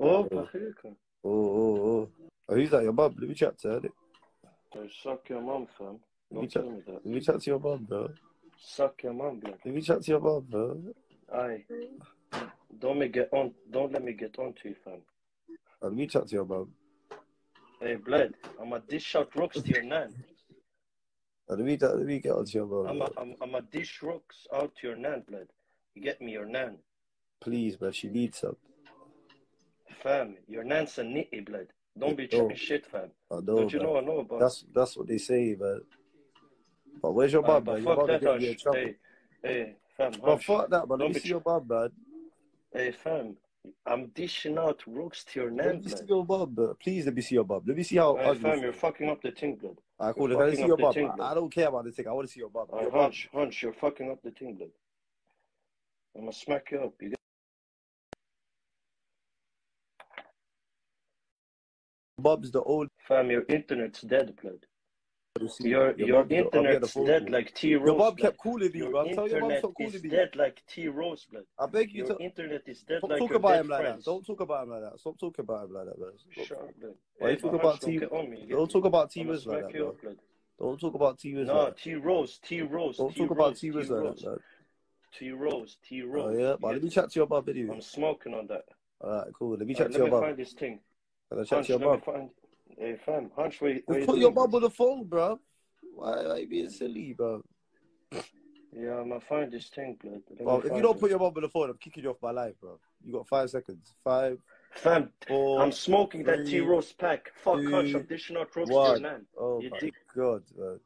Oh, oh. Pachika. Oh, oh, oh. Oh, who's that? Your mum? Let me chat to her. Hey, Suck your mum, fam. me chat. tell me that. Let me chat to your mum, bro. Suck your mum, blood. Let me chat to your mum, bro. Aye. Don't me get on. Don't let me get on to you, fam. Oh, let me chat to your mum. Hey, blood. I'm a dish out rocks to your nan. Oh, let me, let me get on to your mum. I'm bro. a, I'm, I'm a dish rocks out to your nan, blood. You get me your nan. Please, man. She needs some. Fam, your nan's a nitty, blood. Don't be chatting shit, fam. I know, Don't you know I know about That's that's what they say, man. But where's your Uh, but man? Your fuck that, getting you in trouble. Hey, hey, fam, But Hush. fuck that, man. Let Don't me be see your mum, man. Hey, fam. I'm dishing out rocks to your name. Let me see your mum, man. Please let me see your mum. Let me see how Hey, fam, you're fucking up the thing, blood. Alright, cool. You're If I see your thing, I, I don't care about the thing. I want to see your Your mum. Hunch, Hunch, you're fucking up the thing, blood. I'm gonna smack you up. You Mum's the old. fam, your internet's dead, blood. You Your your mum's the, I'm getting a internet's dead like T Your Rose, mum blood. kept calling me, Your bro. Tell your mum internet stop calling is me. dead like T Rose, blood. I beg you Your to internet is dead stop like talk your about him like that. Don't talk about him like that. Stop talking about him like that. Shut up, blood. Why Hey, you oh, talk about T? get on me. You get Don't talk about T I'm like that, bro. Don't talk about T Wiz No. T Rose, T Rose, Don't talk about Rose, T Wiz like that, Rose. T Rose, T Oh Rose. yeah, but let me chat to your mum anyway. I'm smoking on that. Alright, cool. Let me chat to let your me find this thing. Can I Hunch, to your mum? find. Hey, fam, Hunch, Just you put your mum on the phone, bro. Why, why you being silly, bro? Yeah, I'm gonna find this thing, blood. Let Well, if you don't it. put your mum on the phone, I'm kicking you off my life, bro. You got five seconds. Five, Fam, four, I'm smoking that T three, Rose pack. Fuck Hunch, two, I'm dishing out ropes to your one. Oh You my dick. god, man.